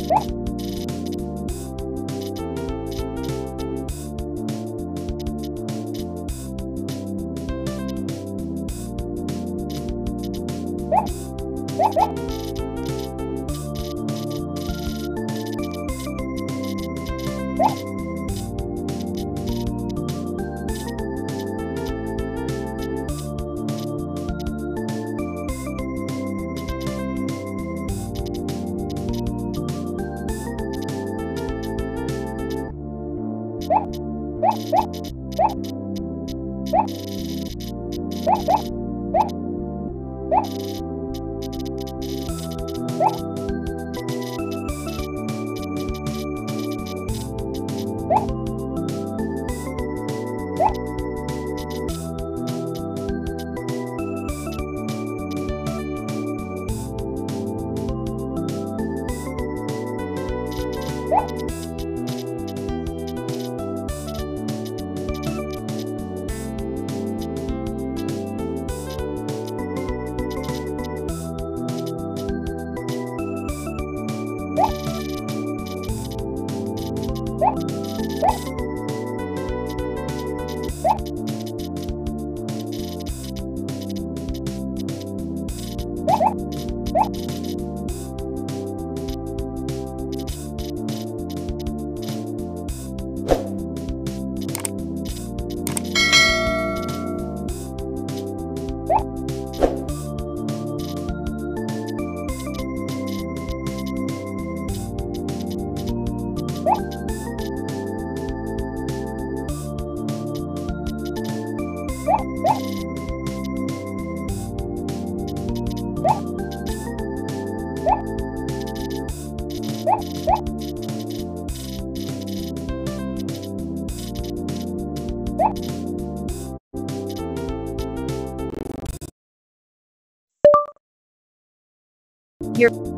Woo! What? Your